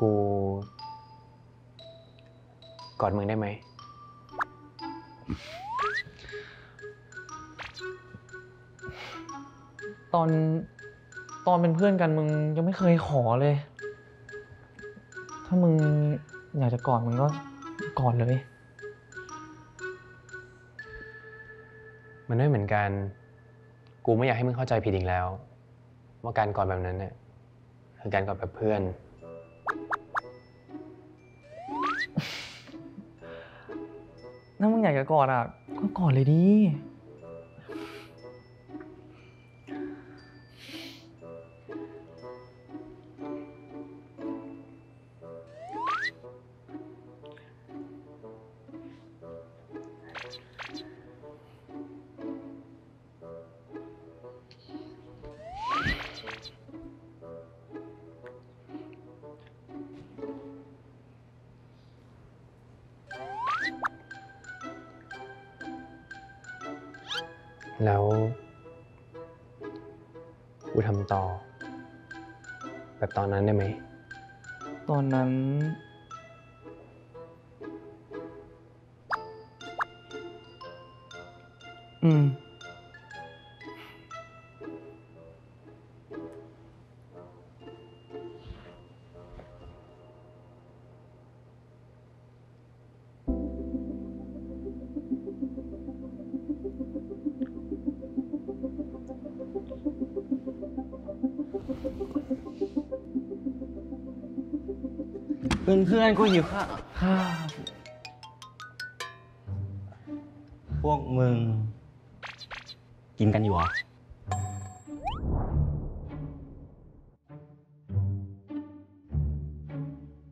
กู กอดมึงได้ไหม ตอนตอนเป็นเพื่อนกันมึงยังไม่เคยขอเลย ถ้ามึงอยากจะกอดมึงก็กอดเลย มันไม่เหมือนกัน กูไม่อยากให้มึงเข้าใจผิดอีกแล้ว ว่าการกอดแบบนั้นเนี่ยคือการกอดแบบเพื่อน ถ้ามึงอยากจะกอดอะก็กอดเลยดิ แล้วกูทำต่อ แบบตอนนั้นได้ไหม ตอนนั้น อืม เพื่อนเพื่อนๆกูหิวข้าวข้าวพวกมึง กินกันอยู่เหรอ